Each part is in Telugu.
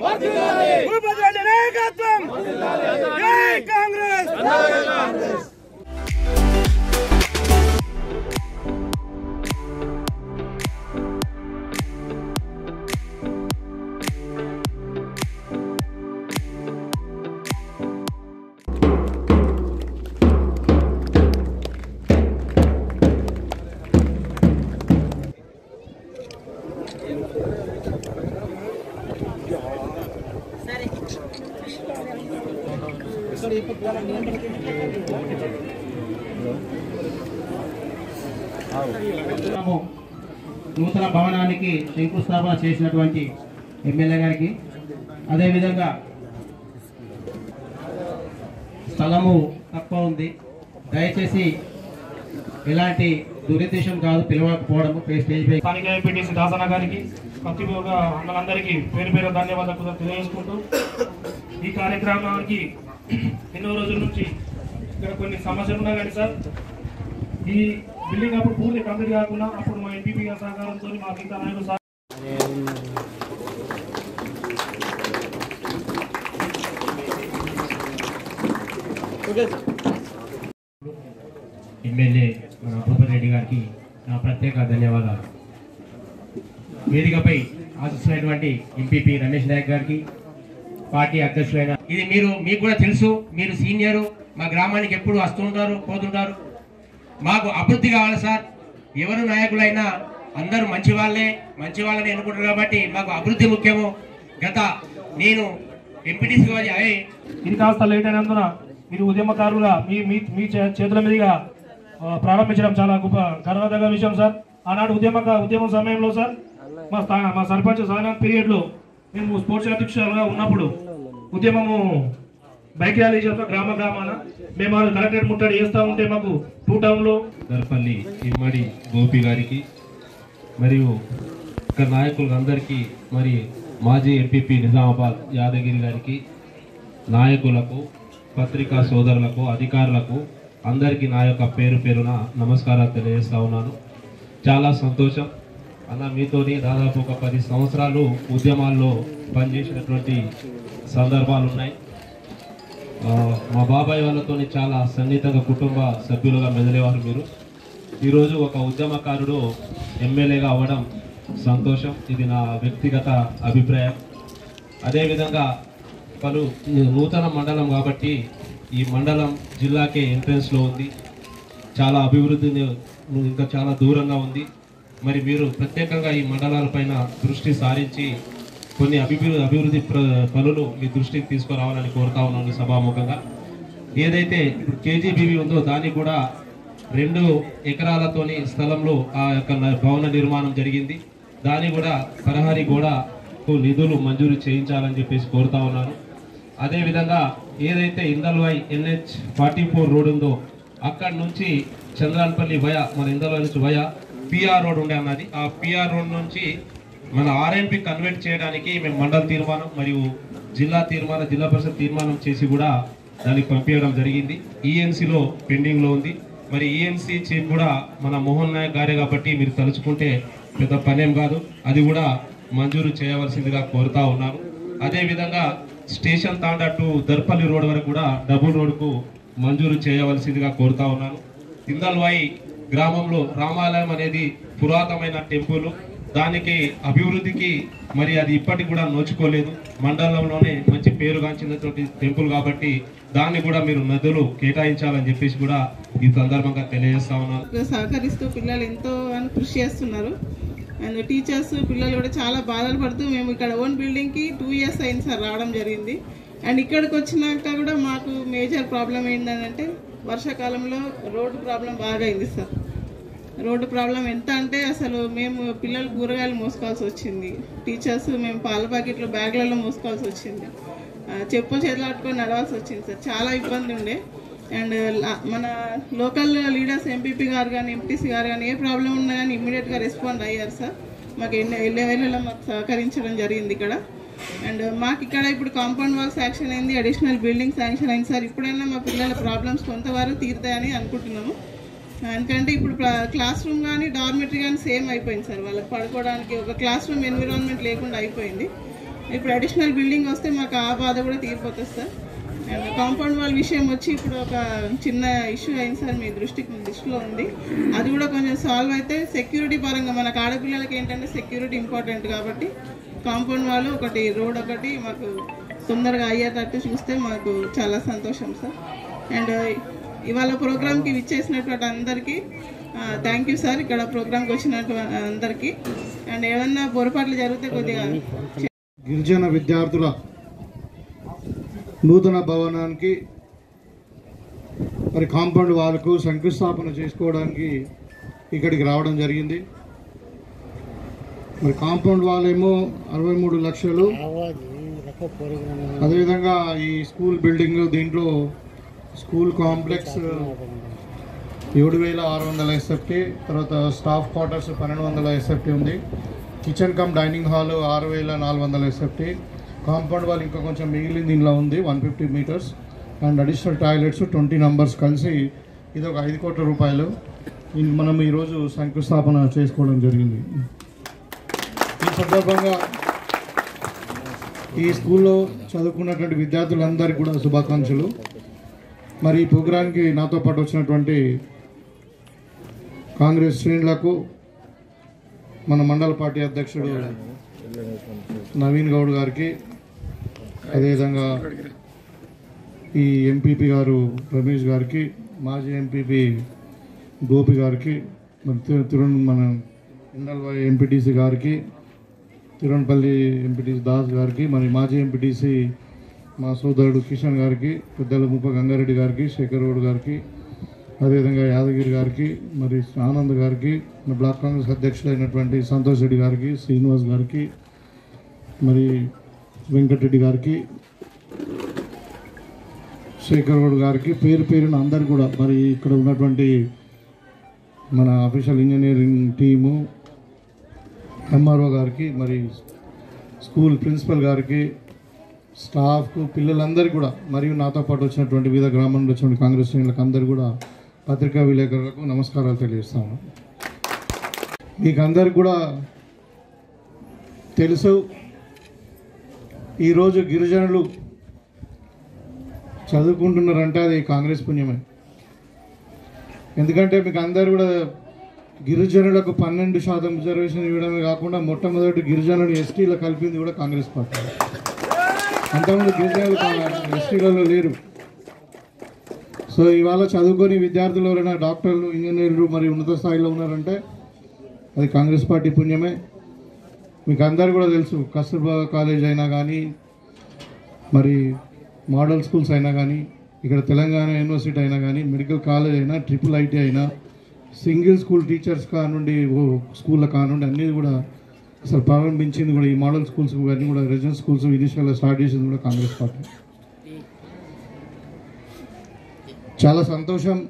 భూపతి రెడ్డి నాయకత్వం. కాంగ్రెస్. నూతన భవనానికి శంకుస్థాపన చేసినటువంటి ఎమ్మెల్యే గారికి అదేవిధంగా స్థలము తక్కువ ఉంది. దయచేసి ఎలాంటి దురుద్దేశం కాదు పిలవకపోవడం స్థానిక ఎంపీటీసీ దాసన గారికి ప్రతిగా అన్నలందరికీ పేరు పేరు ధన్యవాదాలు తెలియజేసుకుంటూ ఈ కార్యక్రమానికి ఎన్నో రోజుల నుంచి ఇక్కడ కొన్ని సమస్యలు ఉన్నాయి కానీ సార్ ఈ బిల్డింగ్ అప్పుడు పూర్తి కంప్లీట్ కాకుండా అప్పుడు మా ఎంపీపీ గారి సహకారంతో మా మిగతా నాయకులు సహ- ఎమ్మెల్యే మన భూపతి రెడ్డి గారికి నా ప్రత్యేక ధన్యవాదాలు. వేదికపై ఆశిస్తున్నటువంటి ఎంపీపీ రమేష్ నాయక్ గారికి పార్టీ అధ్యక్షులైన ఇది మీరు మీకు కూడా తెలుసు మీరు సీనియరు మా గ్రామానికి ఎప్పుడు వస్తుంటారు పోతుంటారు మాకు అభివృద్ధి కావాలి సార్. ఎవరు నాయకులైనా అందరూ మంచి వాళ్ళే మంచి వాళ్ళని ఎన్నుకుంటారు కాబట్టి మాకు అభివృద్ధి ముఖ్యము. గత నేను ఎంపీటీసీ అయ్యి ఇది కాస్త లేట్ అయినందున మీరు ఉద్యమకారులుగా మీ మీ చేతుల మీదుగా ప్రారంభించడం చాలా గొప్ప గర్వదగ్గ విషయం సార్. ఆనాడు ఉద్యమ ఉద్యమం సమయంలో సార్ మా మా సర్పంచ్ సాయినాథ్ పీరియడ్లో మేము స్పోర్ట్స్ అధ్యక్షులుగా ఉన్నప్పుడు ఉద్యమము బైక్ ర్యాలీ చేస్తాం గ్రామ గ్రామాన. మేము వాళ్ళు కలెక్టరేట్ ముట్టడి చేస్తూ ఉంటే మాకు టూ టౌన్లో దర్పల్లి ఇమ్మడి గోపి గారికి మరియు ఇక్కడ నాయకులందరికీ మరి మాజీ ఎంపీపీ నిజామాబాద్ యాదగిరి గారికి నాయకులకు పత్రికా సోదరులకు అధికారులకు అందరికీ నా యొక్క పేరు పేరున నమస్కారాలు తెలియజేస్తా ఉన్నాను. చాలా సంతోషం. అన్న మీతోని దాదాపు ఒక పది సంవత్సరాలు ఉద్యమాల్లో పనిచేసినటువంటి సందర్భాలు ఉన్నాయి. మా బాబాయ్ వాళ్ళతో చాలా సన్నిహితంగా కుటుంబ సభ్యులుగా మెదిలేవారు మీరు. ఈరోజు ఒక ఉద్యమకారుడు ఎమ్మెల్యేగా అవ్వడం సంతోషం. ఇది నా వ్యక్తిగత అభిప్రాయం. అదేవిధంగా పలు నూతన మండలం కాబట్టి ఈ మండలం జిల్లాకే ఎంట్రెన్స్లో ఉంది. చాలా అభివృద్ధిని ఇంకా చాలా దూరంగా ఉంది. మరి మీరు ప్రత్యేకంగా ఈ మండలాలపైన దృష్టి సారించి కొన్ని అభివృద్ధి అభివృద్ధి పనులు మీ దృష్టికి తీసుకురావాలని కోరుతా ఉన్నాను సభాముఖంగా. ఏదైతే ఇప్పుడు కేజీబీవీ ఉందో దానికి కూడా రెండు ఎకరాలతోని స్థలంలో ఆ యొక్క భవన నిర్మాణం జరిగింది. దాన్ని కూడా ప్రహరీ గోడకు నిధులు మంజూరు చేయించాలని చెప్పేసి కోరుతా ఉన్నాను. అదేవిధంగా ఏదైతే Indalwai NH forty four road ఉందో అక్కడి నుంచి చంద్రాన్పల్లి వయ మన ఇందల్వాయి నుంచి వయ పిఆర్ రోడ్ ఉండే అన్నది. ఆ పిఆర్ రోడ్ నుంచి మన ఆర్ఎన్పి కన్వర్ట్ చేయడానికి మేము మండల తీర్మానం మరియు జిల్లా తీర్మానం జిల్లా పరిషత్ తీర్మానం చేసి కూడా దానికి పంపించడం జరిగింది. ఈఎన్సీలో పెండింగ్లో ఉంది. మరి ఈఎన్సీ చీఫ్ కూడా మన మోహన్ నాయక్ గారే కాబట్టి మీరు తలుచుకుంటే పెద్ద పనేం కాదు. అది కూడా మంజూరు చేయవలసిందిగా కోరుతా ఉన్నాను. అదేవిధంగా station Tanda to Darpalli road వరకు కూడా డబుల్ రోడ్కు మంజూరు చేయవలసిందిగా కోరుతా ఉన్నాను. ఇందల్వాయి గ్రామంలో రామాలయం అనేది పురాతనమైన టెంపుల్. దానికి అభివృద్ధికి మరి అది ఇప్పటికి కూడా నోచుకోలేదు. మండలంలోనే మంచి పేరుగాంచినటువంటి టెంపుల్ కాబట్టి దాన్ని కూడా మీరు నదులు కేటాయించాలని చెప్పేసి కూడా ఈ సందర్భంగా తెలియజేస్తా ఉన్నారు సహకరిస్తూ పిల్లలు ఎంతో అని కృషి చేస్తున్నారు. అండ్ టీచర్స్ పిల్లలు కూడా చాలా బాధలు పడుతూ మేము ఇక్కడ ఓన్ బిల్డింగ్కి టూ ఇయర్స్ అయింది సార్ రావడం జరిగింది. అండ్ ఇక్కడికి వచ్చినాక కూడా మాకు మేజర్ ప్రాబ్లం ఏంటంటే వర్షాకాలంలో రోడ్డు ప్రాబ్లం బాగా అయింది సార్. రోడ్డు ప్రాబ్లం ఎంత అంటే అసలు మేము పిల్లలు కూరగాయలు మోసుకోవాల్సి వచ్చింది. టీచర్స్ మేము పాల ప్యాకెట్లు బ్యాగ్లలో మోసుకోవాల్సి వచ్చింది. చెప్పు చేతులాడుకొని చేతులు పట్టుకొని నడవాల్సి వచ్చింది సార్. చాలా ఇబ్బంది ఉండే. అండ్ మన లోకల్ లీడర్స్ ఎంపీపీ గారు కానీ ఎంపీసీ గారు కానీ ఏ ప్రాబ్లం ఉన్నా కానీ ఇమ్మీడియట్గా రెస్పాండ్ అయ్యారు సార్. మాకు ఎన్ని ఎల్లవేళలా మాకు సహకరించడం జరిగింది ఇక్కడ. అండ్ మాకు ఇక్కడ ఇప్పుడు కాంపౌండ్ వాల్ శాంక్షన్ అయింది అడిషనల్ బిల్డింగ్ శాంక్షన్ అయింది సార్. ఇప్పుడైనా మా పిల్లల ప్రాబ్లమ్స్ కొంతవరకు తీరుతాయని అనుకుంటున్నాము. ఎందుకంటే ఇప్పుడు క్లాస్ రూమ్ కానీ డార్మెటరీ కానీ సేమ్ అయిపోయింది సార్. వాళ్ళకి పడుకోవడానికి ఒక క్లాస్ రూమ్ ఎన్విరాన్మెంట్ లేకుండా అయిపోయింది. ఇప్పుడు అడిషనల్ బిల్డింగ్ వస్తే మాకు ఆ బాధ కూడా తీరిపోతుంది సార్. అండ్ కాంపౌండ్ వాల్ విషయం వచ్చి ఇప్పుడు ఒక చిన్న ఇష్యూ అయింది సార్ మీ దృష్టికి దృష్టిలో ఉంది. అది కూడా కొంచెం సాల్వ్ అయితే సెక్యూరిటీ పరంగా మనకు ఆడపిల్లలకి ఏంటంటే సెక్యూరిటీ ఇంపార్టెంట్ కాబట్టి కాంపౌండ్ వాళ్ళు ఒకటి రోడ్ ఒకటి మాకు తొందరగా అయ్యేటట్టు చూస్తే మాకు చాలా సంతోషం సార్. అండ్ ఇవాళ ప్రోగ్రామ్కి విచ్చేసినటువంటి అందరికీ థ్యాంక్ యూ సార్ ఇక్కడ ప్రోగ్రామ్కి వచ్చినటువంటి అందరికీ. అండ్ ఏమన్నా పొరపాట్లు జరిగితే కొద్దిగా గిరిజన విద్యార్థుల నూతన భవనానికి మరి కాంపౌండ్ వాళ్ళకు శంకుస్థాపన చేసుకోవడానికి ఇక్కడికి రావడం జరిగింది. మరి కాంపౌండ్ వాల్ ఏమో అరవై మూడు లక్షలు. అదేవిధంగా ఈ స్కూల్ బిల్డింగ్ దీంట్లో స్కూల్ కాంప్లెక్స్ ఏడు వేల ఆరు వందల ఎస్ఎఫ్టీ తర్వాత స్టాఫ్ క్వార్టర్స్ పన్నెండు వందల ఎస్ఎఫ్టీ ఉంది. కిచెన్ కమ్ డైనింగ్ హాల్ ఆరు వేల నాలుగు వందల ఎస్ఎఫ్టీ. కాంపౌండ్ వాల్ ఇంకా కొంచెం మిగిలింది దీనిలో ఉంది one fifty metres. And additional toilets twenty numbers కలిసి ఇది ఒక ఐదు కోట్ల రూపాయలు. ఇది మనం ఈరోజు శంకుస్థాపన చేసుకోవడం జరిగింది. ఈ సందర్భంగా ఈ స్కూల్లో చదువుకున్నటువంటి విద్యార్థులందరికీ కూడా శుభాకాంక్షలు. మరి ఈ ప్రోగ్రాంకి నాతో పాటు వచ్చినటువంటి కాంగ్రెస్ శ్రేణులకు మన మండల పార్టీ అధ్యక్షుడు నవీన్ గౌడ్ గారికి అదేవిధంగా ఈ ఎంపీపీ గారు రమేష్ గారికి మాజీ ఎంపీపీ గోపి గారికి మరి తిరుణ్ మన ఇండల్ ఎంపీటీసీ గారికి తిరుణపల్లి ఎంపీటీసీ దాస్ గారికి మరి మాజీ ఎంపీటీసీ మా సోదరుడు కిషన్ గారికి పెద్దల ముప్ప గంగారెడ్డి గారికి శేఖర్ గౌడ్ గారికి అదేవిధంగా యాదగిరి గారికి మరి ఆనంద్ గారికి బ్లాక్ కాంగ్రెస్ అధ్యక్షులైనటువంటి సంతోష్ రెడ్డి గారికి శ్రీనివాస్ గారికి మరి వెంకటరెడ్డి గారికి శేఖర్ గౌడ్ గారికి పేరు పేరున అందరు కూడా మరి ఇక్కడ ఉన్నటువంటి మన అఫీషియల్ ఇంజనీరింగ్ టీము ఎంఆర్ఓ గారికి మరి స్కూల్ ప్రిన్సిపల్ గారికి స్టాఫ్కు పిల్లలందరికీ కూడా మరియు నాతో పాటు వచ్చినటువంటి వివిధ గ్రామంలో నుండి వచ్చినటువంటి కాంగ్రెస్ శ్రేణులకు అందరూ కూడా పత్రికా విలేకరులకు నమస్కారాలు తెలియజేస్తాను. మీకు అందరికి కూడా తెలుసు ఈరోజు గిరిజనులు చదువుకుంటున్నారంటే అది కాంగ్రెస్ పుణ్యమే. ఎందుకంటే మీకు అందరు కూడా గిరిజనులకు పన్నెండు శాతం రిజర్వేషన్ ఇవ్వడమే కాకుండా మొట్టమొదటి గిరిజనులు ఎస్టీలో కలిపింది కూడా కాంగ్రెస్ పార్టీ. అంతకుముందు గిరిజనులు కా- ఎస్టీలలో లేరు. సో ఇవాళ చదువుకొని విద్యార్థులు ఎవరైనా డాక్టర్లు ఇంజనీర్లు మరి ఉన్నత స్థాయిలో ఉన్నారంటే అది కాంగ్రెస్ పార్టీ పుణ్యమే. మీకు అందరు కూడా తెలుసు కస్తూర్బా కాలేజ్ అయినా కానీ మరి మోడల్ స్కూల్స్ అయినా కానీ ఇక్కడ తెలంగాణ యూనివర్సిటీ అయినా కానీ మెడికల్ కాలేజ్ అయినా ట్రిపుల్ ఐటీ అయినా సింగిల్ స్కూల్ టీచర్స్ కానుండి ఓ స్కూళ్ళ కానుండి అన్నీ కూడా అసలు ప్రారంభించింది కూడా ఈ మోడల్ స్కూల్స్ కానీ కూడా రెసిడెన్స్ స్కూల్స్ ఇనిషియల్గా స్టార్ట్ చేసింది కూడా కాంగ్రెస్ పార్టీ. చాలా సంతోషం.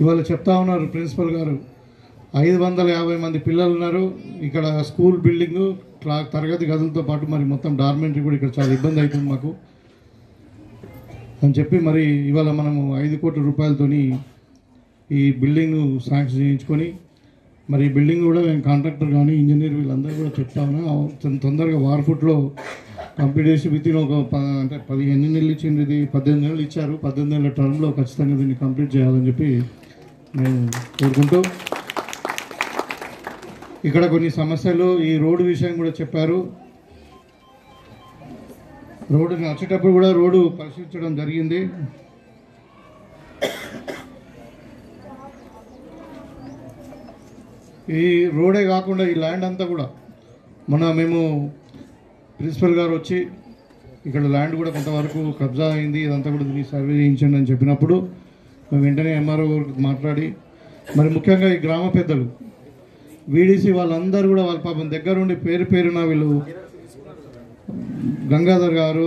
ఇవాళ చెప్తా ఉన్నారు ప్రిన్సిపల్ గారు. ఐదు వందల యాభై మంది పిల్లలు ఉన్నారు. ఇక్కడ స్కూల్ బిల్డింగ్ క్లా తరగతి గదులతో పాటు మరి మొత్తం డార్మెంటరీ కూడా ఇక్కడ చాలా ఇబ్బంది అవుతుంది మాకు. అని చెప్పి మరి ఇవాళ మనము ఐదు కోట్ల రూపాయలతోని ఈ బిల్డింగ్ శాంక్షన్ చేయించుకొని మరి ఈ బిల్డింగ్ కూడా మేము కాంట్రాక్టర్ కానీ ఇంజనీర్ వీళ్ళందరూ కూడా చెప్తాను తొందరగా వార్ ఫుట్లో కంప్లీట్ చేసి విత్ ఇన్ ఒక అంటే పది ఎన్ని నెలలు ఇచ్చింది ఇది. పద్దెనిమిది నెలలు ఇచ్చారు. పద్దెనిమిది నెలల టర్మ్లో ఖచ్చితంగా దీన్ని కంప్లీట్ చేయాలని చెప్పి నేను కోరుకుంటూ. ఇక్కడ కొన్ని సమస్యలు ఈ రోడ్డు విషయం కూడా చెప్పారు. రోడ్డుని వచ్చేటప్పుడు కూడా రోడ్డు పరిశీలించడం జరిగింది. ఈ రోడే కాకుండా ఈ ల్యాండ్ అంతా కూడా మొన్న మేము ప్రిన్సిపల్ గారు వచ్చి ఇక్కడ ల్యాండ్ కూడా కొంతవరకు కబ్జా అయింది ఇదంతా కూడా దీన్ని సర్వే చేయించండి అని చెప్పినప్పుడు మేము వెంటనే ఎంఆర్ఓ మాట్లాడి మరి ముఖ్యంగా ఈ గ్రామ పెద్దలు వీడీసీ వాళ్ళందరూ కూడా వాళ్ళ పాపం దగ్గరుండి పేరు పేరున వీళ్ళు గంగాధర్ గారు